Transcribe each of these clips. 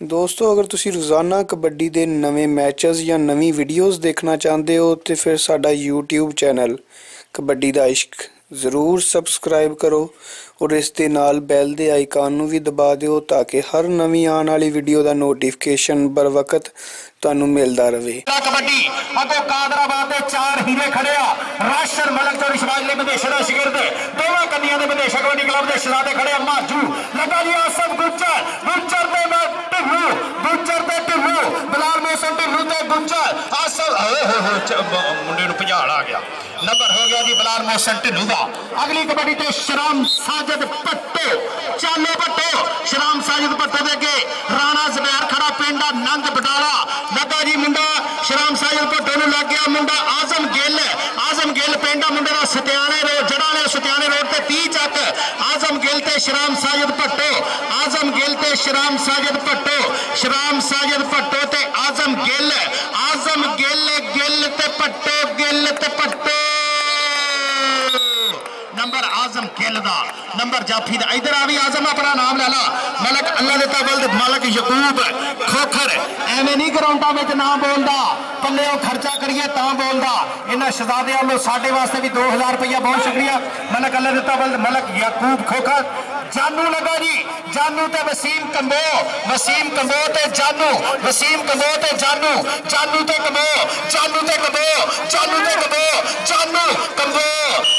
ਦੋਸਤੋ, ਅਗਰ ਤੁਸੀਂ ਰੋਜ਼ਾਨਾ ਕਬੱਡੀ ਦੇ ਨਵੇਂ ਮੈਚਸ ਜਾਂ ਨਵੀਂ ਵੀਡੀਓਜ਼ ਦੇਖਣਾ ਚਾਹੁੰਦੇ ਹੋ, ਤੇ ਫਿਰ ਸਾਡਾ YouTube ਚੈਨਲ ਕਬੱਡੀ ਦਾ ਇਸ਼ਕ ਜ਼ਰੂਰ ਸਬਸਕ੍ਰਾਈਬ ਕਰੋ। ਔਰ ਇਸ ਦੇ ਨਾਲ ਬੈਲ ਦੇ ਆਈਕਾਨ ਨੂੰ ਵੀ ਦਬਾ ਦਿਓ ਤਾਂ ਕਿ ਹਰ ਨਵੀਂ ਆਉਣ ਵਾਲੀ ਵੀਡੀਓ ਦਾ ਨੋਟੀਫਿਕੇਸ਼ਨ ਬਰ ਵਕਤ ਤੁਹਾਨੂੰ ਮਿਲਦਾ ਰਹੇ। ਕਬੱਡੀ, ਅੱਗੋਂ ਕਾਦਰਾਬਾਦ ਦੇ ਚਾਰ ਹੀਰੇ ਖੜਿਆ ਰਾਸ਼ਰ ਮਲਕ ਤੋਂ ਰਿਸ਼ਵਾਜਲੇ ਵਿਦੇਸ਼ ਦਾ ਸ਼ਗਿਰਦ ਦੋਵਾਂ ਕੰਨੀਆਂ ਦੇ ਵਿਦੇਸ਼ ਕਬੱਡੀ ਕਲੱਬ ਦੇ ਸ਼ਹਜ਼ਾਦੇ ਖੜੇ ਮਾਜੂ, ਲੱਗਾ ਜੀ ਆਸਫ ਗੁੱਜਰ ਗੁੱਜਰ ਦੇ ਨਾਲ ਢਿੱਲੂ, ਗੁੱਜਰ ਤੇ ਢਿੱਲੂ, ਬਲਾਲ ਮੋਸਨ ਢਿੱਲੂ ਤੇ ਗੁੱਜਰ। ਆਸਫ, ਓਏ ਹੋ ਮੁੰਡੇ ਨੂੰ ਭਜਾਲ ਆ ਗਿਆ। ਨੰਬਰ ਹੋ ਗਿਆ ਜੀ ਬਲਾਲ ਮੋਸਨ ਢਿੱਲੂ ਦਾ। ਅਗਲੀ ਕਬੱਡੀ ਤੇ ਸ਼ਰਾਮ ਸਾਜਦ ساجد پٹو، چالو پٹو، شرام ساجد پٹو دے کے رانا زبیر کھڑا پینڈا نند بٹالا۔ لگا جی منڈا، شرام ساجد پٹو نے لگ گیا منڈا آزم گیل آزم گیل پینڈا منڈے دا ستیانے رو جڑانے ستیانے روڈ تے تی چک۔ آزم گیل تے شرام ساجد پٹو، آزم گیل تے شرام ساجد پٹو، شرام ساجد پٹو تے آزم گیل آزم گیل گیل تے پٹو گیل تے پٹو۔ نمبر آزم گیل دا۔ نمبر جعفید ایدر آوی آزم اپنا نام لالا۔ ملک اللہ دیتا بلد ملک یقوب کھوکھر۔ ایویں نہیں گراؤنڈا میں جنا بولدا۔ پلے او خرچہ کریے تاں بولدا۔ انہاں شزادی اللہ ساڈے واسطے بھی دو ہزار پیہ بہت شکریہ۔ ملک اللہ دیتا بلد ملک یقوب کھوکھر۔ جانو لگا جی جانو تے وسیم کمبو۔ وسیم کمبو تے جانو۔ وسیم کمبو تے جانو۔ جانو تے کمبو۔ جانو تے کمبو۔ جانو تے کمبو۔ جانو کمبو۔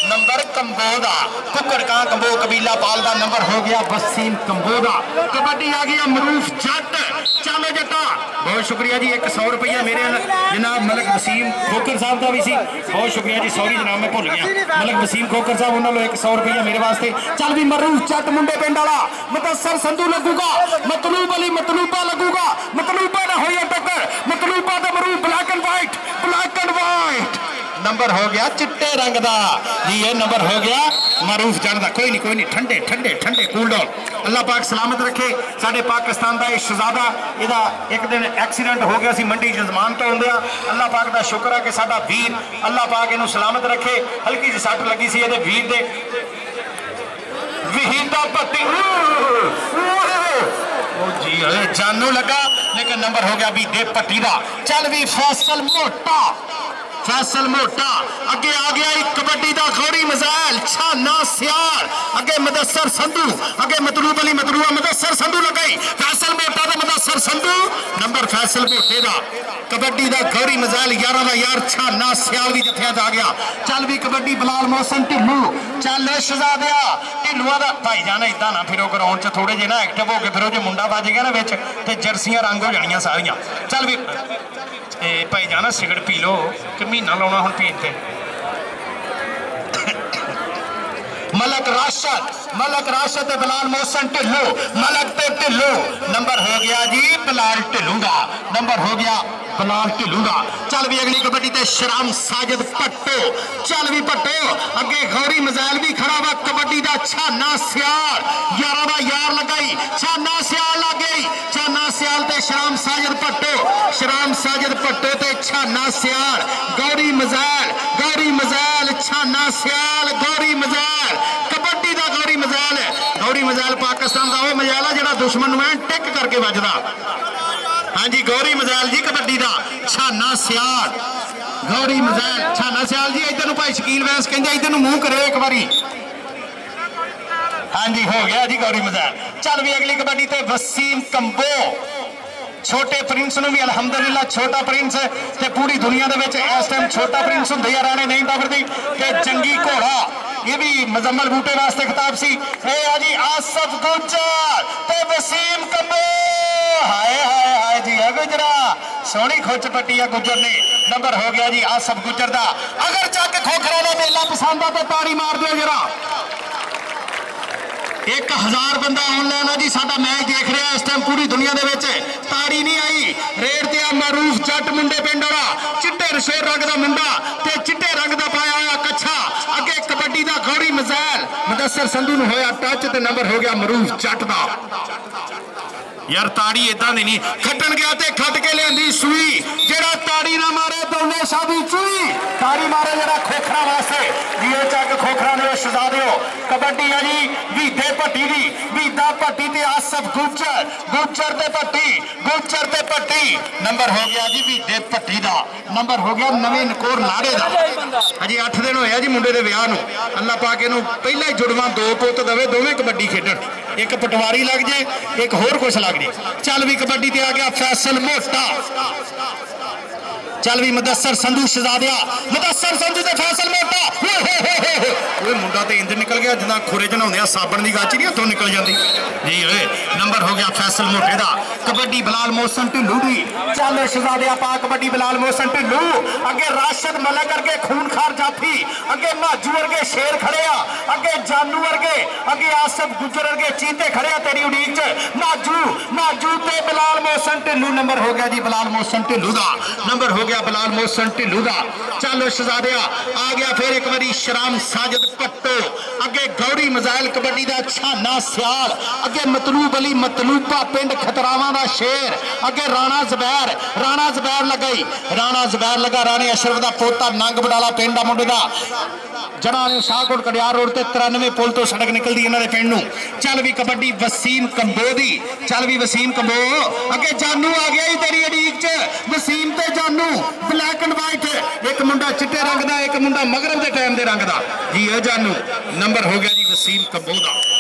نمبر کمبو دا۔ ککر کان کمبو کمبو۔ قبیلہ پالدہ نمبر ہو گیا وسیم کمبودا۔ کبڈی آ مروف جٹ۔ چالو جٹا۔ بہت شکریہ جی ایک سو روپیہ میرے جناب ملک وسیم کھوکر صاحب کا بھی سی۔ بہت شکریہ جی سوری جناب، میں بھول گیا۔ ملک وسیم کھوکر صاحب انہوں نے ایک سو روپیہ میرے واسطے۔ چل بھی مروف جت منڈے پنڈ والا۔ متصر لگو گا مطلوب علی مطلوبہ لگو گا مطلوبہ نہ ہوئی ٹکر مطلوبہ دا مروف black and white. Black and white. Number ہو گیا چٹے رنگ دا جی یہ نمبر ہو گیا معروف جان دا کوئی نہیں کوئی نہیں ٹھنڈے ٹھنڈے ٹھنڈے کول ڈال اللہ پاک سلامت رکھے ساڈے پاکستان دا یہ شہزادہ ادا ایک دن ایکسیڈنٹ ہو گیا سی منڈی جزمان تو ہوندیا اللہ پاک دا شکر ہے کہ ساڈا ویر اللہ پاک انہوں سلامت رکھے ہلکی جی ساٹھ لگی سی یہ دے ویر دے وہیدہ پتی جانو لگا لیکن نمبر ہو گیا بھی دے پتی دا چل بھی فیصل موٹا فیصل موٹا، اگے آ گیا ایک کبڈی دا غوری مزائل چھا نا سیار۔ اگے مدسر سندو اگے مطلوب علی مطلوبہ مدسر سندو لگائی۔ فیصل موٹا دا مدسر سندو نمبر فیصل موٹے دا۔ کبڈی دا غوری مزائل یارہ دا یار چھا نا سیار بھی جتھیاں دا گیا۔ چل بھی کبڈی، بلال محسن ٹلو۔ چل شہزادیا ٹلوا دا۔ بھائی جانا ہی دانا پھر پھرو گراؤنڈ چ تھوڑے جینا ایکٹیو ہوگے پھر پھرو جو منڈا باجے گیا نا بیچ تے جرسیاں رنگ ہو ساریاں چل بھی اے بھائی جانا سگڑ پیلو کمی لونا اللہ ہن پینتے ملک راشد ملک راشد پلان موسن ٹلو، ملک پہ ٹلو۔ نمبر ہو گیا جی پلان ٹلوں گا نمبر ہو گیا پناہ کی لوں گا چل بھی اگلی کبڈی تے شرام ساجد پٹو۔ چل بھی پٹو۔ اگے غوری مزیل بھی کھڑا وا کبڈی دا چھانا سیار یارا با یار لگائی۔ چھانا سیار لگائی چھانا سیار تے شرام ساجد پٹو۔ شرام ساجد پٹو تے چھانا سیار غوری مزیل غوری مزیل چھانا سیار غوری مزیل کبٹی دا غوری مزیل ہے۔ غوری مزیل پاکستان دا او مزیل ہے جڑا دشمن میں ٹک کر کے بجدہ ہاں جی گوری مزیل جی کبڈی دا چھانا سیال۔ گوری مزیل چھانا سیال جی ایدنو پائی شکیل ویس کہیں جی ایدنو مو کرے ایک باری ہاں جی ہو گیا جی گوری مزیل۔ چل بھی اگلی کبڈی تے وسیم کمبو۔ چھوٹے پرنس نو بھی الحمدللہ چھوٹا پرنس ہے کہ پوری دنیا دے بیچے ایس ٹیم چھوٹا پرنس ہوں دیا رہنے نہیں ٹاپر دی تے جنگی کوڑا یہ بھی مزمل بھوٹے واسطے خطاب سی۔ اے آجی آسف گجر تے وسیم کمبو۔ ہائے ہائے۔ ਜੀ, ਆ ਗੁਜਰਾ ਸੋਹਣੀ ਖੁੱਚ ਪੱਟੀ ਆ ਗੁੱਜਰ ਨੇ। ਨੰਬਰ ਹੋ ਗਿਆ ਜੀ ਆਸਫ ਗੁੱਜਰ ਦਾ। ਅਗਰ ਚੱਕ ਖੋਖਰਾ ਦਾ ਮੇਲਾ ਪਸੰਦ ਆ ਤਾਂ ਤਾੜੀ ਮਾਰ ਦਿਓ ਜਰਾ। 1000 ਬੰਦਾ ਆਨਲਾਈਨ ਆ ਜੀ, ਸਾਡਾ ਮੈਚ ਦੇਖ ਰਿਹਾ ਇਸ ਟਾਈਮ ਪੂਰੀ ਦੁਨੀਆ ਦੇ ਵਿੱਚ। ਤਾੜੀ ਨਹੀਂ ਆਈ। ਰੇਡ ਤੇ ਆ ਮਾਰੂਫ ਜੱਟ ਮੁੰਡੇ ਪਿੰਡ ਵਾਲਾ। ਚਿੱਟੇ ਰਸ਼ੇਰ ਰੰਗ ਦਾ ਮੁੰਡਾ ਤੇ ਚਿੱਟੇ ਰੰਗ ਦਾ ਪਾਇਆ ਹੋਇਆ ਕੱਛਾ। ਅੱਗੇ ਕਬੱਡੀ ਦਾ ਗੌਰੀ ਮਜ਼ਾਇਲ ਮਦਸਰ ਸੰਧੂ ਨੂੰ ਹੋਇਆ ਟੱਚ ਤੇ ਨੰਬਰ ਹੋ ਗਿਆ ਮਾਰੂਫ ਜੱਟ ਦਾ। ਯਾਰ ਤਾੜੀ ਇਦਾਂ ਦੀ ਨਹੀਂ। ਖੱਟਣ ਗਿਆ ਤੇ ਖੱਟ ਕੇ ਲਿਆਂਦੀ ਸੂਈ। ਜਿਹੜਾ ਤਾੜੀ ਨਾ ਮਾਰੇ, ਦੋਨੇ ਸਾਦੀ ਚੂਈ ਤਾੜੀ ਮਾਰੇ ਜਿਹੜਾ ਖੋਖਰਾ ਵਾਸਤੇ। ਜੀਓ ਚੱਕ ਖੋਖਰਾ ਨੇ ਸ਼ਹਜ਼ਾਦਿਓ ਕਬੱਡੀ ਆ ਜੀ ਵੀਦੇ ਭੱਟੀ ਦੀ। ਵੀਦਾ ਭੱਟੀ ਤੇ ਆਸਫ ਗੁੱਚਰ ਗੁੱਚਰ ਤੇ ਭੱਟੀ ਗੁੱਚਰ ਤੇ ਭੱਟੀ। ਨੰਬਰ ਹੋ ਗਿਆ ਜੀ ਵੀਦੇ ਭੱਟੀ ਦਾ। ਨੰਬਰ ਹੋ ਗਿਆ ਨਵੇਂ ਨਕੋਰ ਲਾੜੇ ਦਾ। ਅਜੇ 8 ਦਿਨ ਹੋਇਆ ਜੀ ਮੁੰਡੇ ਦੇ ਵਿਆਹ ਨੂੰ। ਅੱਲਾਹ ਪਾਕ ਇਹਨੂੰ ਪਹਿਲਾਂ ਹੀ ਜੁੜਵਾਂ ਦੋ ਪੁੱਤ ਦਵੇ, ਦੋਵੇਂ ਕਬੱਡੀ ਖੇਡਣ। ਇੱਕ ਪਟਵਾਰੀ ਲੱਗ ਜੇ, ਇੱਕ ਹੋਰ ਕੁਛ ਲੱਗ تگڑی چل بھی کبڈی تے آ گیا فیصل موٹا چل بھی مدسر سندھو شہزادیا مدسر سندھو تے فیصل موٹا اوے منڈا تے اندر نکل گیا جنہاں کھورے جنا ہوندے صابن دی گاچی نہیں تو نکل جاتی جی اوے نمبر ہو گیا فیصل موٹے دا کبڈی بلال محسن ٹلو دی چل شہزادیا پا کبڈی بلال محسن ٹلو اگے راشد ملک ورگے خون خار جاتی اگے ماجو ورگے شیر کھڑیا اگے جانو ورگے اگے آسف گجر ورگے چیتے کھڑیا تیری اڈیچ چ ماجو ماجو تے بلال محسن ٹلو نمبر ہو گیا جی بلال محسن ٹلو دا نمبر ہو گیا بلال محسن ٹلو دا۔ چالو شہزادیا آ گیا پھر ایک واری شرام ساجد ਫਿਰ ਪੱਟੋ ਅੱਗੇ ਗੌਰੀ ਮਜ਼ਾਇਲ ਕਬੱਡੀ ਦਾ ਛਾਨਾ ਸਿਆਲ। ਅੱਗੇ ਮਤਲੂਬ ਅਲੀ ਮਤਲੂਬਾ ਪਿੰਡ ਖਤਰਾਵਾਂ ਦਾ ਸ਼ੇਰ। ਅੱਗੇ ਰਾਣਾ ਜ਼ਬੈਰ। ਰਾਣਾ ਜ਼ਬੈਰ ਲਗਾਈ। ਰਾਣਾ ਜ਼ਬੈਰ ਲਗਾ ਰਾਣੇ ਅਸ਼ਰਫ ਦਾ ਪੋਤਾ ਨੰਗ ਬਡਾਲਾ ਪਿੰਡ ਦਾ ਮੁੰਡੇ ਦਾ। ਜਣਾ ਨੇ ਸ਼ਾਹਕੋਟ ਕੜਿਆਰ ਰੋਡ ਤੇ 93 ਪੁਲ ਤੋਂ ਸੜਕ ਨਿਕਲਦੀ ਇਹਨਾਂ ਦੇ ਪਿੰਡ ਨੂੰ। ਚੱਲ ਵੀ ਕਬੱਡੀ ਵਸੀਮ ਕੰਬੋ ਦੀ ਚੱਲ ਵੀ ਵਸੀਮ ਕੰਬੋ। ਅੱਗੇ ਜਾਨੂ ਆ ਗਿਆ ਹੀ ਤੇਰੀ ਅਡੀਕ 'ਚ। ਵਸੀਮ ਤੇ ਜਾਨੂ। ਬਲੈਕ ਐਂਡ ਵਾਈਟ ਇੱਕ ਮੁੰਡਾ ਚਿੱਟੇ ਰੰਗ ਦਾ, ਇੱਕ ਮੁੰਡਾ ਮਗਰਬ ਦੇ ਟਾਈਮ ਦੇ ਰੰਗ ਦਾ। ਜੀ جانو نمبر ہو گیا جی وسیم کمبودا۔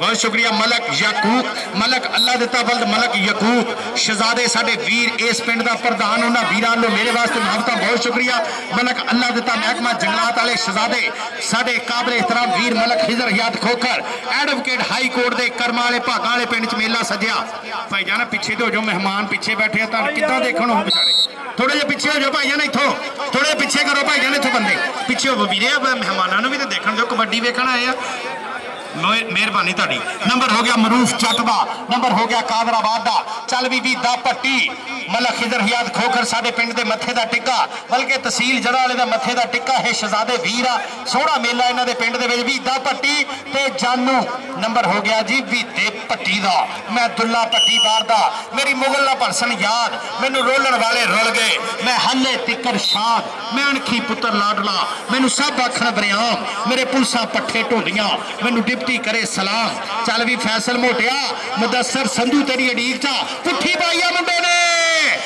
بہت شکریہ ملک یاقوت ملک اللہ دیتا بلد ملک یاقوت شہزادے ساڑے ویر ایس پنڈ دا پردھان ہونا ویران لو میرے واسطے محبتہ بہت شکریہ۔ ملک اللہ دیتا محکمہ جنگلات آلے شہزادے ساڑے قابل احترام ویر Malik Khizar Hayat Khokhar advocate high court دے کرما والے بھاگاں والے پنڈ چ سجیا۔ بھائی جانا، پیچھے دو جو مہمان پیچھے بیٹھے ہیں، تاں کتنا دیکھن ہو بیچارے تھوڑے جے پیچھے ہو جو بھائی جانا ایتھوں تھوڑے پیچھے کرو، بھائی جانا ایتھوں بندے۔ پیچھے ہو ویرے مہماناں نو بھی تے دیکھن جو کبڈی ویکھن آئے ہیں۔ مہربانی تاری نمبر ہو گیا مروف چٹبا نمبر ہو گیا کادرہ بادہ چل بی بی دا پٹی ملہ خضر حیاد کھوکر ساڑے پنڈ دے متھے دا ٹکا بلکہ تسیل جڑالے دا متھے دا ٹکا ہے شہزادے ویرا سوڑا میلہ انہ دے پنڈ دے ویج دا پٹی تے جانو نمبر ہو گیا جی بھی دے پٹی دا میں دلہ پٹی بار دا میری مغلہ پرسن یاد میں نو رولن والے رول گئے میں ہلے تکر شاد میں انکھی پتر لاڈلا میں نو سب آکھن بریان میرے پلساں پٹھے ٹوڑیاں میں نو ڈپ دوستی کرے سلام چل بھی فیصل موٹیا مدثر سندھو تیری اڈیق چا پٹھی پائی منڈے نے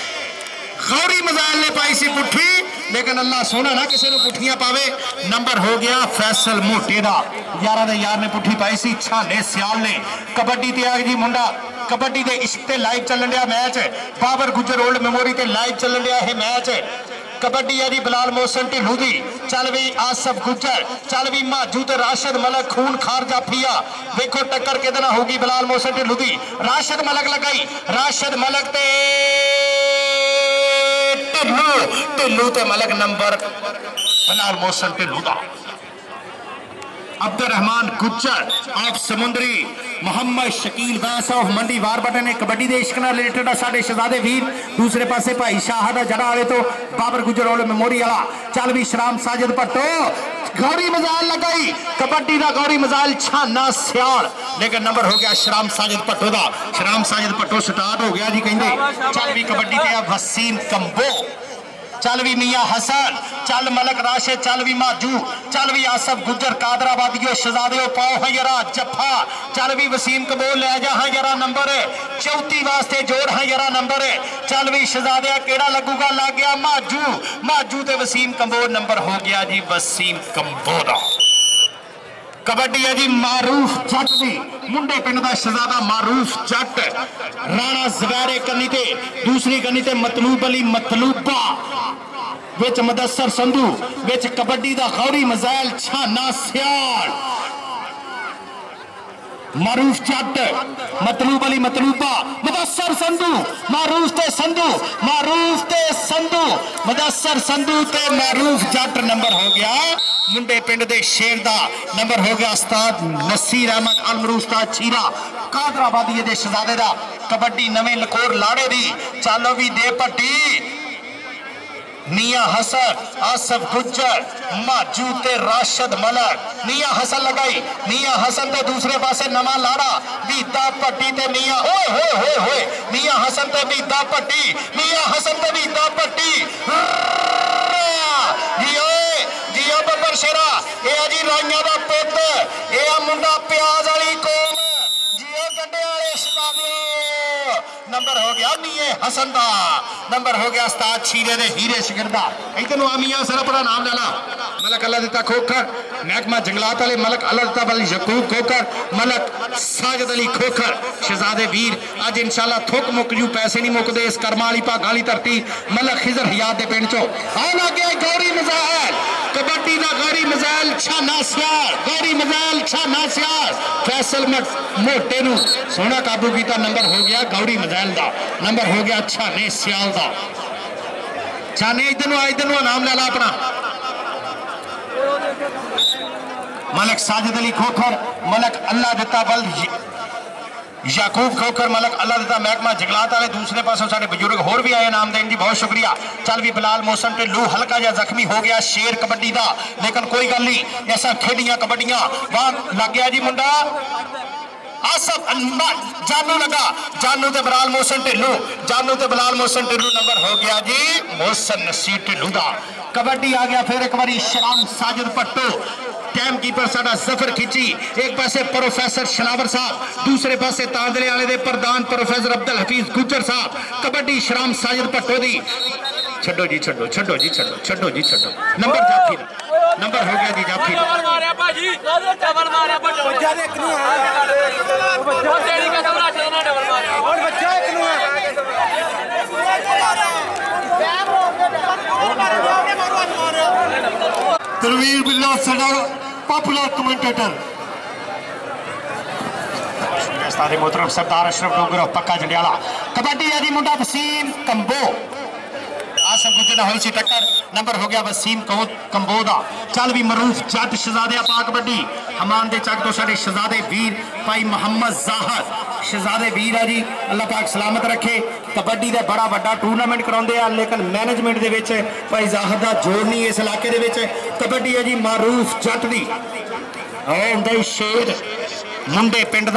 غوری مزال نے پائی سی پٹھی لیکن اللہ سونا نہ کسی نے پٹھیاں پاوے نمبر ہو گیا فیصل موٹے دا یارہ دے یار نے پٹھی پائی سی چھانے سیال نے کبڈی تے جی منڈا کبڈی دے عشق تے لائیو چلن دیا match Babar Gujjar old memory تے لائیو چلن دیا ہے میچ کبڈی ہے جی بلال محسن ٹلودی چل چلوی آسف گجر چلوی بھی ماجود راشد ملک خون خار جا پھیا۔ دیکھو ٹکر کے دنہ ہوگی بلال موسن محسن ٹلودی راشد ملک لگائی۔ راشد ملک تے ٹلو ٹلو تے ملک نمبر بلال موسن محسن ٹلودہ عبد الرحمن گجر آف سمندری، محمد شکیل ویس آف منڈی وار بٹن ایک بڑی دے عشقنا نال ریلیٹڈ ہے ساڈے شہزادے ویر۔ دوسرے پاسے بھائی شاہ دا جڑا آلے تو بابر گجر اول میموریل چل بھی شرام ساجد پر تو گھوری مزال لگائی۔ کبڈی دا گھوری مزال چھانا سیار لیکن نمبر ہو گیا شرام ساجد پٹو دا۔ شرام ساجد پٹو سٹارٹ ہو گیا جی کہیں دے چل بھی کبڈی دے وسیم کمبو۔ چل وی میاں حسن، چل ملک راشد چل وی ماجو چل وی آصف گجر قادر آبادیو شہزادیو پاؤ ہے یرا جفا چل وی وسیم قبول لے جا ہاں یرا نمبر ہے چوتی واسطے جوڑ ہاں یرا نمبر ہے چل وی شہزادیا کیڑا لگو گا لگ گیا ماجو ماجو دے وسیم کمبور نمبر ہو گیا جی وسیم کمبورہ کبڈی ہے جی معروف جٹ دی۔ منڈے پنڈ دا شہزادہ معروف جٹ۔ رانا زغارے کنی تے، دوسری کنی تے مطلوب علی مطلوبہ۔ وچ مدسر سندھو، وچ کبڈی دا غوری مزائل چھانا سیال۔ معروف چٹ مطلوب علی مطلوبہ مدسر سندو معروف تے سندو معروف تے سندو مدسر سندو تے معروف جٹ نمبر ہو گیا۔ منڈے پنڈ دے شیر دا نمبر ہو گیا استاد نصیر احمد المروس دا چھیرا قادر آبادی دے شہزادے دا، کبڈی نویں لکور لاڑے دی۔ چالو بھی دے پٹی۔ نیا حسن، آصف گجر ماجوت راشد ملک۔ نیا حسن لگائی۔ نیا حسن تے دوسرے پاسے نما لارا۔ بیتا پٹی تے نیا ہوئے ہوئے ہوئے ہوئے۔ نیا حسن تے بیتا پٹی۔ نیا حسن تے بیتا پٹی۔ جیوے جیو ببر اے آجی دا پیت اے پیاز آلی قوم۔ جیو گنڈے آلے نمبر ہو۔ گیا میے حسن دا۔ نمبر ہو گیا استاد چھیرے دے ہیرے شکردہ ایتن وہ میاں سر اپنا نام لینا۔ ملک اللہ دیتا کھوکر محکمہ جنگلات علی ملک اللہ دیتا بلی یقوب کھوکر ملک ساجد علی کھوکر شہزاد ویر، آج انشاءاللہ تھوک مکجو پیسے نہیں مک دے، اس کرما علی پاک علی ترتی۔ ملک خضر حیات دے پینچو آنا گیا گوری مزاہل کبٹی نا گوری مزاہل چھا ناسیار گوری مزاہل چھا ناسیار فیصل مٹ موٹے نو سونا کابو کیتا، نمبر ہو گیا گوری مزاہل دا۔ نمبر ہو گیا اچھا نے سیال دا۔ اچھا، چانے ایک دنوں ایک نام لیلا اپنا۔ ملک ساجد علی کھوکر ملک اللہ دیتا بل یاکوب کھوکر ملک اللہ دیتا محکمہ جگلات والے۔ دوسرے پاسوں سارے بجورگ ہور بھی آئے، نام دیں جی بہت شکریہ۔ چل بھی بلال موسم پہ لو ہلکا یا زخمی ہو گیا، شیر کبڑی دا۔ لیکن کوئی گلی ایسا کھیڑیاں کبڑیاں وہاں لگیا جی منڈا۔ آسف آصف جانو لگا۔ جانو تے بلال موسن ٹلو جانو تے بلال موسن ٹلو نمبر ہو گیا جی۔ موسن نسی ٹلو دا۔ کبڈی آ گیا، پھر ایک باری شرام ساجد پٹو۔ ٹیم کیپر ساڑا زفر کھچی۔ ایک پاسے پروفیسر شناور صاحب، دوسرے پاسے تاندلے آلے دے پردان پروفیسر عبدالحفیظ گجر صاحب۔ کبڈی شرام ساجد پٹو دی۔ چھڑو جی چھڑو چھڑو جی چھڑو چھڑو جی چھڑو نمبر جا پھر نمبر ہو گیا جی جا پھر بچہ دیکھ نہیں ہے بچہ تیری کا سورا چلنا ڈبل مارا اور بچہ ایک نو ہے بلہ سڑا پاپولر کمنٹیٹر سارے محترم سردار اشرف ڈونگرہ پکا جنڈیالا کبڈی یادی منڈا بسیم کمبو قاسم کو دینا ہوئی سی ٹکر۔ نمبر ہو گیا وسیم کمبودا۔ چالوی معروف جٹ شہزادے پاک بڈی۔ ہمان دے چک تو سارے شہزادے ویر بھائی محمد زاہد۔ شہزادے ویر ہے جی اللہ پاک سلامت رکھے۔ کبڈی دے بڑا بڑا ٹورنامنٹ کراوندے ہیں لیکن مینجمنٹ دے وچ بھائی زاہد دا جوڑ نہیں اس علاقے دے وچ۔ کبڈی ہے جی معروف جٹ دی۔ ہوں دے شیر، منڈے پنڈ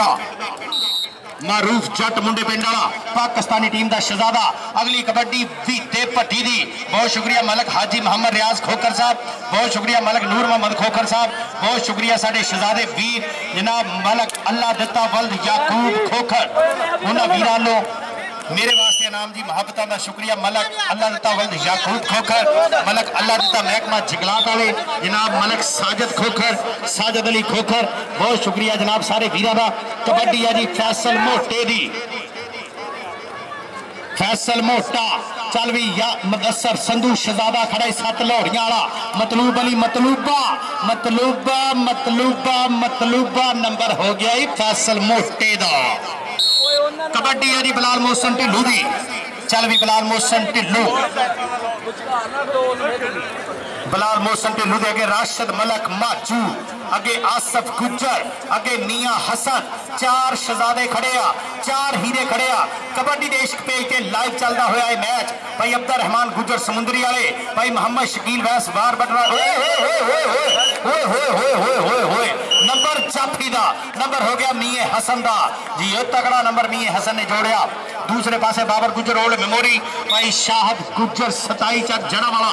معروف جٹ منڈے پنڈ پاکستانی ٹیم دا شہزادہ، اگلی کبڈی وی دے پٹی دی۔ بہت شکریہ ملک حاجی محمد ریاض کھوکر صاحب، بہت شکریہ ملک نور محمد کھوکر صاحب، بہت شکریہ ساڑے شہزادے ویر جناب ملک اللہ دتا ولد یاکوب کھوکر انہا ویراں میرے واسطے نام جی محبتہ دا شکریہ۔ ملک اللہ دتا ولد یعقوب کھوکر ملک اللہ دیتا محکمہ جگلات آلے جناب ملک ساجد کھوکر ساجد علی کھوکر بہت شکریہ جناب سارے ویرا دا۔ کبڈی ہے جی فیصل موٹے دی۔ فیصل موٹا۔ چلوی یا مدسر سندو شہزادہ کھڑا سات لوڑیاں والا۔ مطلوب علی مطلوبہ۔ مطلوبہ مطلوبہ مطلوبہ نمبر ہو گیا ہی فیصل موٹے دا۔ کبڈی ہے جی بلال موسن ٹلو دی۔ چل بھی بلال موسن ٹلو بلال موسن ٹلو دے اگے راشد ملک ماجو۔ اگے آصف گجر، اگے میاں حسن۔ چار شہزادے کھڑے آ۔ ਢਿੱਲੂ ਦੀ ਚੱਲ ਵੀ ਬਲਾਲ ਮੋਹਸਨ ਢਿੱਲੂ ਬਲਾਲ ਮੋਹਸਨ ਢਿੱਲੂ ਦੇ ਅੱਗੇ ਰਾਸ਼ਦ ਮਲਕ ਮਾਜੂ ਅੱਗੇ ਆਸਫ ਗੁੱਜਰ ਅੱਗੇ ਮੀਆਂ ਹਸਨ ਚਾਰ ਸ਼ਹਜ਼ਾਦੇ ਖੜੇ ਆ ਚਾਰ ਹੀਰੇ ਖੜੇ ਆ ਕਬੱਡੀ ਦੇ ਇਸ਼ਕ ਪੇਜ ਤੇ ਲਾਈਵ ਚੱਲਦਾ ਹੋਇਆ ਇਹ ਮੈਚ ਭਾਈ ਅਬਦਰ ਰਹਿਮਾਨ ਗੁੱਜਰ ਸਮੁੰਦਰੀ ਵਾਲੇ ਭਾਈ ਮੁਹੰਮਦ ਸ਼ਕੀਲ ਵੈਸ ਬਾਰ ਬਟਰਾ ਓਏ ਹੋਏ ਹੋਏ ਹੋਏ ਹੋਏ ਹੋਏ ਹੋਏ ਹੋਏ ਹੋਏ ਹੋਏ ਨੰਬਰ ਚਾਫੀ ਦਾ ਨੰਬਰ ਹੋ ਗਿਆ ਮੀਏ ਹਸਨ ਦਾ ਜੀ ਇਹ ਤਕੜਾ ਨੰਬਰ ਮੀਏ ਹਸਨ ਨੇ ਜੋੜਿਆ ਦੂਸਰੇ ਪਾਸੇ ਬਾਬਰ ਗੁੱਜਰ ਓਲਡ ਮੈਮੋਰੀ ਭਾਈ ਸ਼ਾਹਦ ਗੁੱਜਰ 27 ਚੱਕ ਜੜਾ ਵਾਲਾ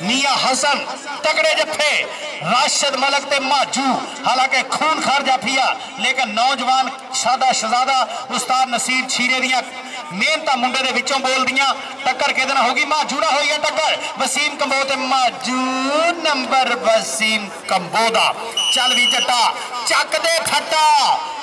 میاں حسن تکڑے جتھے۔ راشد ملک تے ماجو، حالانکہ خون خار جا پیا، لیکن نوجوان شادہ شزادہ استاد نصیر چھیرے دیا مین تا منڈے دے وچوں بول دیا تکر کے دن ہوگی ماجو نہ ہوئی ہے تکر وسیم کمبو تے ماجو نمبر وسیم کمبو دا چل بھی جٹا، چک دے پھٹا۔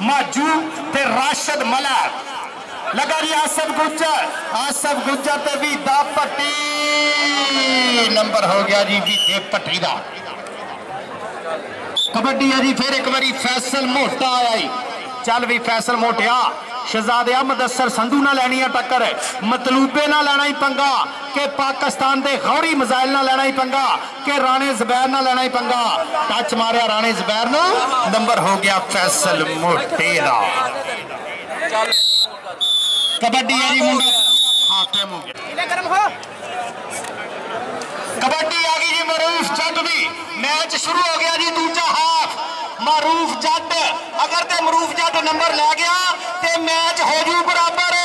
ਮਾਜੂ ਤੇ ਰਾਸ਼ਦ ਮਲਕ ਲਗਾ ਜੀ ਆਸਫ ਗੁੱਜਰ ਆਸਫ ਗੁੱਜਰ ਤੇ ਵੀ ਦਾ ਪੱਟੀ ਨੰਬਰ ਹੋ ਗਿਆ ਜੀ ਵੀ ਦੇ ਪੱਟੀ ਦਾ ਕਬੱਡੀ ਆ ਜੀ ਫਿਰ ਇੱਕ ਵਾਰੀ ਫੈਸਲ ਮੋਟਾ ਆਇਆ ਈ ਚੱਲ ਵੀ ਫੈਸਲ ਮੋਟਿਆ شہزاد احمد اثر سندھو نہ لینی ہے ٹکر، مطلوبے نہ لینا ہی پنگا، کہ پاکستان دے غوری مزائل نہ لینا ہی پنگا، کہ رانے زبیر نہ لینا ہی پنگا۔ ٹچ ماریا رانے زبیر نہ نمبر ہو گیا فیصل موٹیرا۔ کبڈی ہے جی منڈا ہاں ٹائم ہو۔ گیا ਕਬੱਡੀ ਆ ਗਈ ਜੀ ਮਰੂਫ ਜੱਟ ਵੀ ਮੈਚ ਸ਼ੁਰੂ ਹੋ ਗਿਆ ਜੀ ਦੂਜਾ ਹਾਫ। ਮਰੂਫ ਜੱਟ, ਅਗਰ ਤੇ ਮਰੂਫ ਜੱਟ ਨੰਬਰ ਲੈ ਗਿਆ, ਤੇ ਮੈਚ ਹੋ ਜੂ ਬਰਾਬਰ।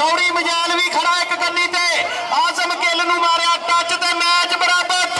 ਗੌੜੀ ਮਜਾਲ ਵੀ ਖੜਾ ਇੱਕ ਕੰਨੀ ਤੇ। ਆਜ਼ਮ ਗਿੱਲ ਨੂੰ ਮਾਰਿਆ ਟੱਚ ਤੇ ਮੈਚ ਬਰਾਬਰ।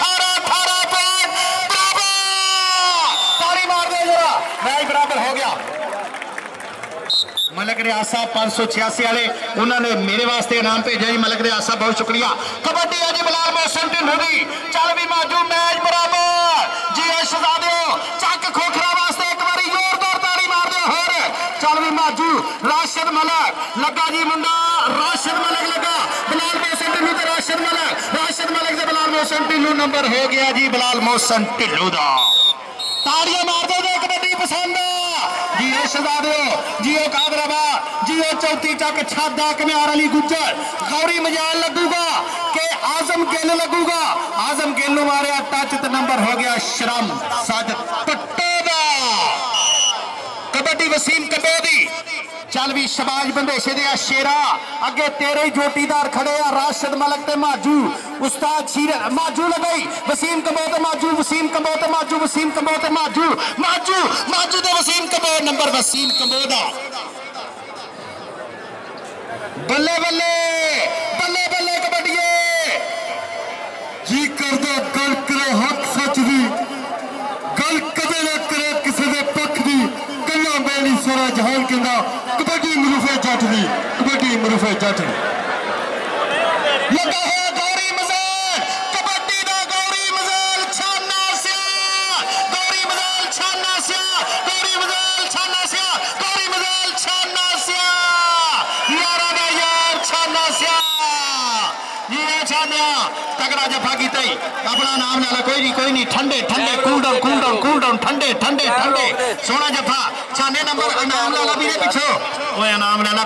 ریاسہ پانچ سو چھاسی آلے انہوں نے میرے واسطے نام پہ جائی ملک ریاسہ بہت شکریہ کبڈی ہے جی بلال محسن ٹنڈوری چال بھی ماجو میج برابر جی اے شہزادیو چاک کھوکھرا واسطے ایک باری یور دور تاری مار دے رہے چال بھی ماجو راشد ملک لگا جی منڈا راشد ملک لگا بلال محسن ٹنڈو تے راشد ملک راشد ملک تے بلال محسن ٹنڈو نمبر ہو گیا جی بلال محسن ٹنڈو دا تالیاں مار دو کبڈی پسند ہے جیو شہزادے جیو کابرابا جیو چوتی چاک چک داک میں آرالی گچر۔ غوری مجال لگو گا کہ آزم گیل لگو گا آزم گیل نو ماریا ٹاچت نمبر ہو گیا شرم، ساجد دا کبٹی وسیم کبودی ਚੱਲ ਵੀ ਸ਼ਬਾਜ ਬੰਦੇਸ਼ੇ ਦੇ ਆ ਸ਼ੇਰਾ ਅੱਗੇ ਤੇਰੇ ਹੀ ਜੋਟੀਦਾਰ ਖੜੇ ਆ ਰਾਸ਼ਦ ਮਲਕ ਤੇ ਮਾਜੂ ਉਸਤਾਦ ਸ਼ੀਰ ਮਾਜੂ ਲਗਾਈ ਵਸੀਮ ਕੰਬੋ ਤੇ ਮਾਜੂ ਵਸੀਮ ਕੰਬੋ ਤੇ ਮਾਜੂ ਵਸੀਮ ਕੰਬੋ ਤੇ ਮਾਜੂ ਮਾਜੂ ਮਾਜੂ ਤੇ Wasim combo number Wasim combo ਦਾ ਬੱਲੇ ਬੱਲੇ ਬੱਲੇ ਬੱਲੇ ਕਬੱਡੀਏ ਜੀ ਕਰਦਾ ਗੱਲ ਕਰੋ ਹੱਕ ਸੱਚ ਦੀ ਗੱਲ ਕਦੇ ਨਾ ਕਰੋ ਕਿਸੇ ਦੇ ਪੱਖ ਦੀ ਗੱਲਾਂ ਬੇਲੀ ਸਾਰਾ ਜਹਾਨ ਕਹਿੰਦਾ گویری مزال کبڈی کا گوری مزالا سیا گوری مزال چھانا سیا گوری رفع جٹ دی کبڈی رفع جٹ دی لگا یار، چھانا سیا ناچا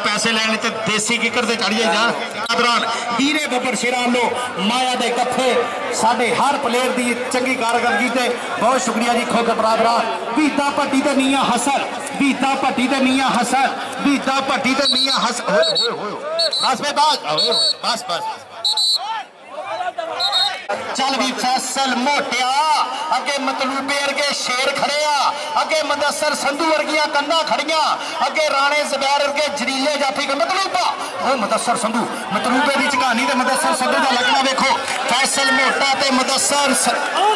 پیسے لینے دیسی کی کرتے قدران ہیرے ببر شیران لو مایا دے کتھے ہر دی چنگی تے بہت شکریہ جی بیتا پٹی بیتا پٹی بیتا پٹی ہوئے ہوئے ہوئے بس بس بس چل بھی فیصل موٹیا اگے مطلوبے ارگے شیر کھڑیا اگے مدسر سندو ورگیاں کندہ کھڑیاں اگے رانے زبیر ارگے جریلے جاتی گئے مطلوبہ وہ مدسر سندھو مطلوبے دی نہیں تھے مدسر سندو دا لگنا بیکھو فیصل موٹا تے مدسر سندھو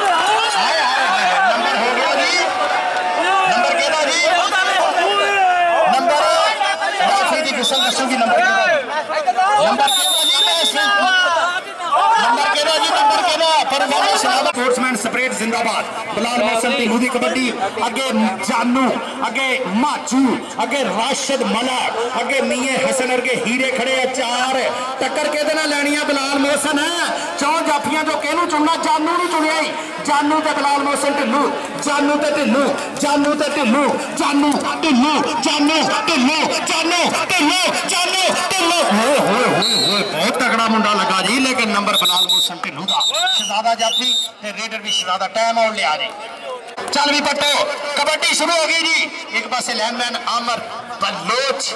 نمبر ہو گیا جی نمبر کہنا جی number number Ô, Marquinhos, ali, mestre! بابا شہاب زندہ باد بلال محسن تیمودی کبڈی اگے جانو اگے ماچو اگے راشد ملا اگے میاں حسن ورگے ہیرے کھڑے چار ٹکر کے دینا لینی بلال محسن ہے۔ چون جافیاں جو کینو چننا جانو نہیں چنیا جانو تے بلال محسن ٹلو جانو تے ٹلو جانو تے ٹلو جانو ٹلو جانو ٹلو جانو ٹلو جانو ٹلو ہوئے ہوئے ہوئے بہت تکڑا منڈا لگا جی لیکن نمبر بلال محسن ٹلو دا۔ شہزادہ جا ਸ਼ਹਜ਼ਾਦਾ ਜਾਫੀ ਤੇ ਰੇਡਰ ਵੀ ਸ਼ਹਜ਼ਾਦਾ ਟਾਈਮ ਆਉਟ ਲਿਆ ਜੀ ਚੱਲ ਵੀ ਪੱਟੋ ਕਬੱਡੀ ਸ਼ੁਰੂ ਹੋ ਗਈ ਜੀ ਇੱਕ ਪਾਸੇ ਲੈਨਮੈਨ ਆਮਰ بلوچ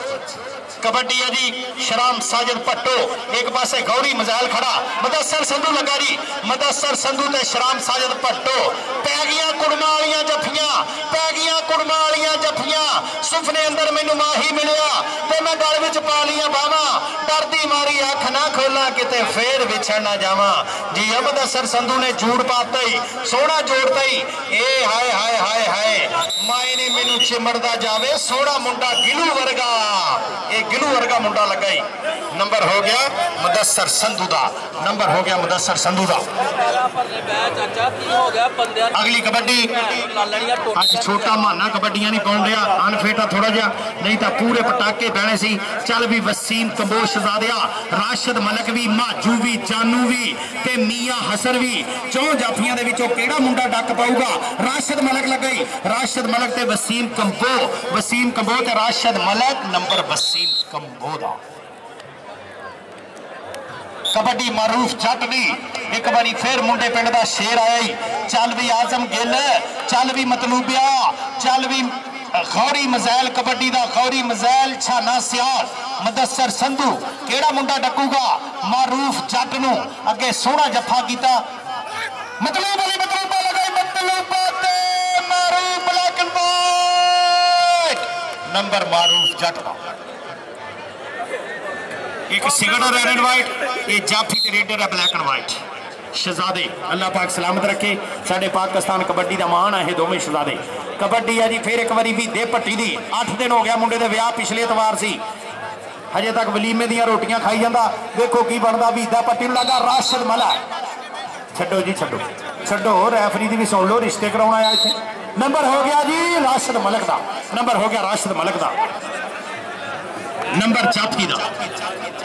کبڈی ہے جی شرام ساجد پٹو ایک پاسے گوری مزال کھڑا مدسر سندھو لگاری مدسر سندھو تے شرام ساجد پٹو پیگیاں کڑمالیاں جفیاں پیگیاں کڑمالیاں جفیاں سفنے اندر میں ماہی ملیا تے میں گل وچ پا لیاں باواں ڈردی ماری اکھ نہ کھولا کتے پھر وچھڑ نہ جاواں جی اب مدسر سندھو نے جھوڑ پاتا ہی سونا جوڑتا ہی اے ہائے ہائے ہائے ہائے مائیں نے مینوں چمڑدا جاوے سونا منڈا گنو ورگا، یہ گنو ورگا منڈا لگائی۔ نمبر ہو گیا مدسر سندودا۔ نمبر ہو گیا مدسر سندودا۔ اگلی کبڈی۔ چھوٹا مانا کبڈیاں نہیں پہنچ رہا۔ آنفیٹا تھوڑا جا نہیں تھا پورے پٹاکے پہنے سی۔ چل بھی وسیم کمبوش شہزادیا راشد ملک بھی، ماجو بھی، جانو بھی، تے میاں حسر بھی۔ چون جافیاں دے وچوں کیڑا منڈا ڈک پاؤ گا راشد ملک لگئی راشد ملک تے وسیم کمبو۔ وسیم کمبو تے راشد ارشد ملک نمبر بسیم کمبودا۔ کبڑی معروف جٹ دی۔ ایک باری پھر مونڈے پنڈ دا شیر آئی چالوی آزم گل چل بھی مطلوبیا، چالوی بھی غوری مزیل کبڑی دا غوری مزیل چھانا سیار۔ مدسر سندو کیڑا مونڈا ڈکو گا معروف چھٹنو اگے سونا جفا کیتا۔ مطلوب علی نمبر معروف جٹ کا۔ ایک سگڑ اور ریڈ اینڈ وائٹ یہ جاپی کے ریڈر ہے بلیک اینڈ وائٹ۔ شہزادے، اللہ پاک سلامت رکھے۔ ساڑھے پاکستان کبڑی دا مہانا ہے دو میں شہزادے کبڑی آجی پھر ایک وری بھی دے پٹی دی۔ آٹھ دن ہو گیا، منڈے دے ویا پچھلے اتوار سی۔ حجے تک ولیم میں دیا روٹیاں کھائی جاندہ دیکھو کی بڑھدا بھی۔ دے پٹی لگا راشد ملا چھڑو جی چھڑو چھڑو ریفری دی بھی سن لو، رشتے کراؤنا آیا تھے نمبر ہو گیا جی راشد ملک دا۔ نمبر ہو گیا راشد ملک دا۔ نمبر چاپی دا۔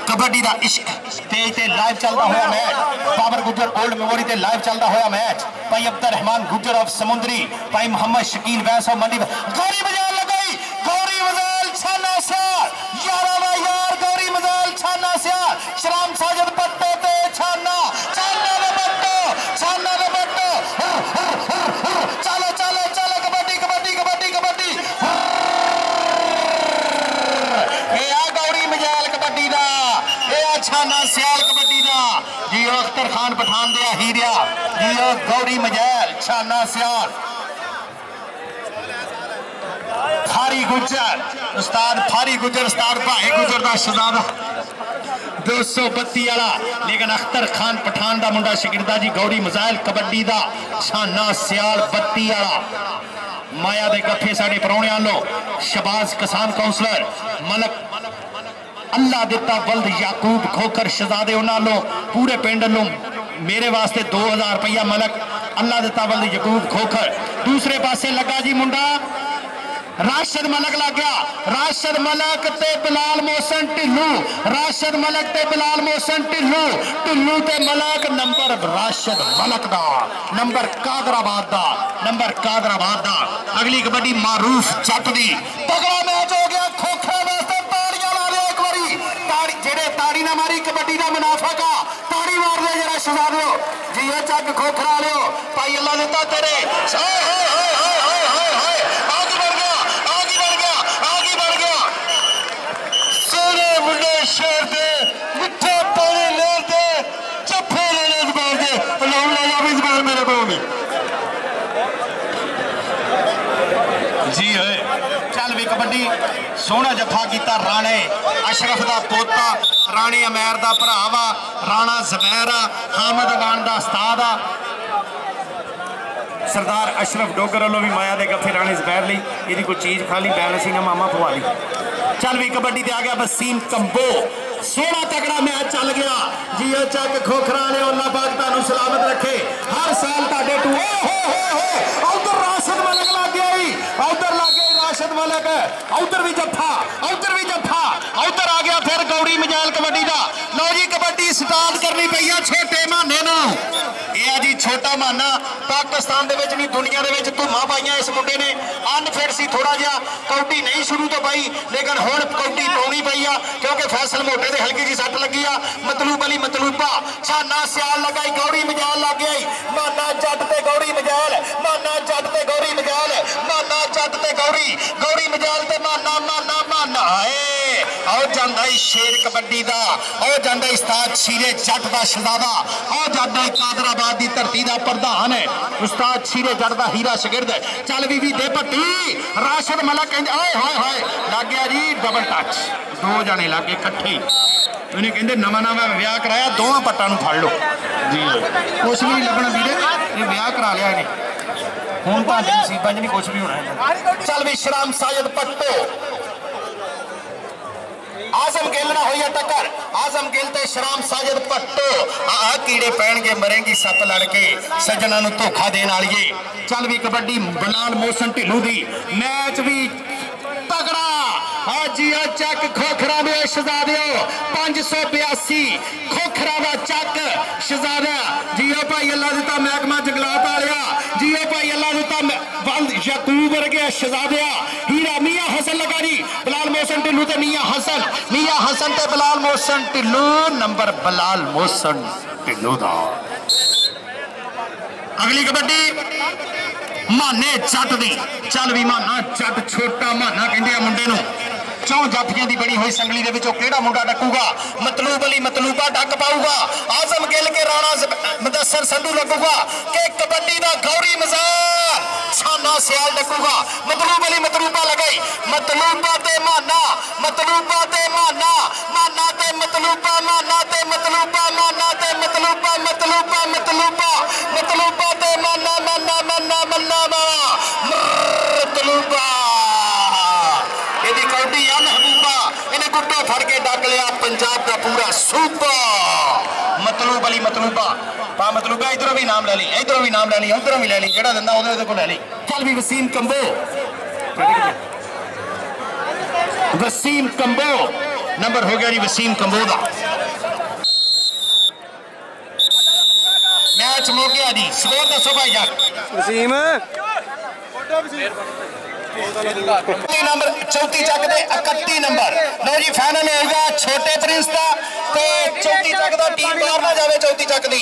کبڈی دا عشق تیج تے لائف چلتا ہویا میٹ پاور گجر اولڈ میوری تے لائف چلتا ہویا میٹ پائی عبد الرحمن گجر آف سمندری۔ پائی محمد شکین ویس آف منڈی۔ گوری بجال لگائی۔ گوری مزال چھانا سیا یارا یار گوری مزال چھانا سیا شرام ساجد پتے تے چھانا۔ پتھان دیا ہیریا دیا گوری مجیل چھانا سیان پھاری گجر، استاد پھاری گجر، استاد بھائی گجر دا شہزادہ، دو سو بتی والا، لیکن اختر خان پتھان دا منڈا شکردہ جی گوری مزائل کبڑی دا چھانا سیال بتی والا۔ مایا دے گفے ساڑے پرونے آلو شباز کسان کاؤنسلر ملک، اللہ دیتا ولد یاکوب کھوکر شزادے انہا لو، پورے پینڈلوں میرے واسطے دو ہزار پیہ ملک۔ اللہ دیتا والد یقوب کھوکھر۔ دوسرے پاسے لگا جی منڈا۔ راشد ملک لگیا راشد ملک تے بلال موسن ٹلو۔ راشد ملک تے بلال موسن ٹلو۔ ٹلو تے ملک نمبر راشد ملک دا۔ نمبر قادر آباد دا۔ نمبر قادر آباد دا۔ اگلی کبڈی معروف چٹ دی۔ تگڑا میچ ہو گیا۔ کھوکھے واسطے تاڑیاں لا لے ایک وری تاڑی جڑے تاڑی نہ ماری، کبڈی دا منافع کا۔ بولے ذرا شہزادیو جی یہ چک کھوکھرا لیو پائی اللہ دیتا تیرے ہائے بڑھ گیا بڑھ گیا بڑھ گیا سونے دے دے دے بھی میرے جی ہے چل بھی سونا جتھا کیتا رانے اشرف دا پوتا ਰਾਣੀ ਅਮੈਰ ਦਾ ਭਰਾ ਵਾ ਰਾਣਾ ਜ਼ਬੈਰ ਆ ਹਾਮਦ ਅਵਾਨ ਦਾ ਉਸਤਾਦ ਆ ਸਰਦਾਰ ਅਸ਼ਰਫ ਡੋਗਰ ਵੱਲੋਂ ਵੀ ਮਾਇਆ ਦੇ ਗੱਫੇ ਰਾਣੇ ਜ਼ਬੈਰ ਲਈ ਇਹਦੀ ਕੋਈ ਚੀਜ਼ ਖਾ ਲਈ ਬੈਲੈਂਸ ਹੀ ਨਾ ਮਾਮਾ ਪਵਾ ਲਈ ਚੱਲ ਵੀ ਕਬੱਡੀ ਤੇ ਆ ਗਿਆ ਵਸੀਮ ਕੰਬੋ ਸੋਹਣਾ ਤਗੜਾ ਮੈਚ ਚੱਲ ਗਿਆ ਜੀਓ ਚੱਕ ਖੋਖਰਾ ਨੇ ਅੱਲਾਹ ਪਾਕ ਤੁਹਾਨੂੰ ਸਲਾਮਤ ਰੱਖੇ ਹਰ ਸਾਲ ਤੁਹਾਡੇ ਟੂ ਓ ਹੋ ਹੋ ਹੋ ਉਧਰ راشد ملک لگ گئی اوتر لگ گئی راشد ملک اوتر بھی جتھا اوتر بھی جتھا اوتر آ گیا پھر گوڑی مجال کبڈی دا لو جی کبڈی سٹارٹ کرنی پئی ہے چھٹے مہینے نا یہ ہے جی چھوٹا مہینہ پاکستان دے وچ نہیں دنیا دے وچ دھما پائیاں اس منڈے نے ان پھر سی تھوڑا جہا کوٹی نہیں شروع تو پائی لیکن ہن کوٹی پونی پئی آ کیونکہ فیصل موٹے دے ہلکی جی سٹ لگی آ مطلوب علی مطلوبہ چھانا سیال لگائی گوڑی مجال لگ گئی مانا ਜਾਂਦਾ ਈ ਸ਼ੇਰ ਕਬੱਡੀ ਦਾ ਆਓ ਜਾਂਦਾ ਈ ਉਸਤਾਦ ਸ਼ੀਰੇ ਜੱਟ ਦਾ ਸ਼ਹਜ਼ਾਦਾ ਆਓ ਜਾਂਦਾ ਈ ਕਾਦਰਾਬਾਦ ਦੀ ਧਰਤੀ ਦਾ ਪ੍ਰਧਾਨ ਹੈ ਉਸਤਾਦ ਸ਼ੀਰੇ ਜੱਟ ਦਾ ਹੀਰਾ ਸ਼ਗਿਰਦ ਚੱਲ ਵੀ ਵੀ ਦੇ ਭੱਟੀ, ਰਾਸ਼ਦ ਮਲਕ ਕਹਿੰਦੇ, ਓਏ ਹੋਏ ਹੋਏ, ਲੱਗ ਗਿਆ ਜੀ ਡਬਲ ਟੱਚ ਦੋ ਜਣੇ ਲੱਗੇ ਇਕੱਠੇ ਉਹਨੇ ਕਹਿੰਦੇ, ਨਵਾਂ ਨਵਾਂ ਵਿਆਹ ਕਰਾਇਆ, ਦੋਵਾਂ ਪੱਟਾਂ ਨੂੰ ਫੜ ਲਓ। ਜੀ ਕੁਛ ਵੀ ਨਹੀਂ ਲੱਭਣਾ ਵੀਰੇ, ਇਹ ਵਿਆਹ ਕਰਾ ਲਿਆ ਇਹਨੇ। ਹੁਣ ਤਾਂ ਨਸੀਬਾਂ 'ਚ ਨਹੀਂ ਕੁਝ ਵੀ ਹੋਣਾ। ਚੱਲ ਵੀ ਸ਼ਰਾਮ ਸਾਜਦ ਪੱਟੋ। آزم گیل نہ ہوئی ٹکر۔ آزم گیلتے شرام ساجد پٹو آ کیڑے پین کے مریں گی ساتھ لڑکے۔ سجنہ نو تو کھا دین والیے چل بھی کبڑی بلان موسن ٹھلو دی۔ میچ بھی تگڑا۔ آجی آ چک کھوکھرا میں شزادیو پانچ سو پیاسی کھوکھرا دا چک۔ شہزادہ جیو بھائی، اللہ دیتا محکمہ جنگلات آلیا۔ جیو بھائی، اللہ دیتا والد یقوب کے شزادیا ہیرہ میاں حسن لگانی ਬਲਾਲ ਢਿੱਲੂ ਤੇ ਮੀਆਂ ਹਸਨ। ਮੀਆਂ ਹਸਨ ਤੇ ਬਲਾਲ ਮੋਸਨ ਢਿੱਲੂ। ਨੰਬਰ ਬਲਾਲ ਮੋਸਨ ਢਿੱਲੂ ਦਾ। ਅਗਲੀ ਕਬੱਡੀ, ਮਾਨੇ ਜੱਟ ਦੀ। ਚੱਲ ਵੀ ਮਾਨਾ ਜੱਟ ਛੋਟਾ ਮਾਨਾ ਕਹਿੰਦੇ ਆ ਮੁੰਡੇ ਨੂੰ। ਚੌਂ ਜਾਫੀਆਂ ਦੀ ਬਣੀ ਹੋਈ ਸੰਗਲੀ ਦੇ ਵਿੱਚੋਂ ਕਿਹੜਾ ਮੁੰਡਾ ਡੱਕੂਗਾ ਮਤਲੂਬ ਅਲੀ ਮਤਲੂਬਾ ਡੱਕ ਪਾਊਗਾ ਆਜ਼ਮ ਗਿੱਲ ਕੇ ਰਾਣਾ ਜ਼ਬ- ਮੁਦੱਸਰ ਸੰਧੂ ਲੱਗੂਗਾ ਕਿ ਕਬੱਡੀ ਦਾ ਗੌਰੀ ਮਜ਼ਾਰ ਛਾਨਾ ਸਿਆਲ ਡੱਕੂਗਾ ਮਤਲੂਬ ਅਲੀ ਮਤਲੂਬਾ ਲਗਾਈ ਮਤਲੂਬਾ ਤੇ ਮਾਨਾ ਮਤਲੂਬਾ ਤੇ ਮਾਨਾ ਮਾਨਾ ਤੇ ਮਤਲੂਬਾ ਮਾਨਾ ਤੇ ਮਤਲੂਬਾ ਮਾਨਾ ਤੇ ਮਤਲੂਬਾ ਮਤਲੂਬਾ ਮਤਲੂਬਾ ਮਤਲੂਬਾ ਤੇ ਮਾਨਾ ਮਾਨਾ ਮਾਨਾ ਮੰਨਾ پنجاب کا پورا صوبہ مطلوب علی مطلوبہ۔ پا مطلوبہ ادھر بھی نام لیلی لی ادھر بھی نام لیلی لی ادھر بھی لیلی لی جڑا دندہ ادھر ادھر کو لیلی لی۔ چل بھی وسیم کمبو۔ وسیم کمبو۔ نمبر ہو گیا جی وسیم کمبو دا۔ میچ مو گیا جی سکور دا صبح جاگ وسیم۔ 34 ਨੰਬਰ 34 ਚੱਕਦੇ 31 ਨੰਬਰ। ਲਓ ਜੀ ਫਾਈਨਲ ਹੋਏਗਾ ਛੋਟੇ ਪ੍ਰਿੰਸ ਦਾ, ਤੇ 34 ਚੱਕਦਾ ਟੀਮ ਬਾਹਰ ਨਾ ਜਾਵੇ 34 ਚੱਕਦੀ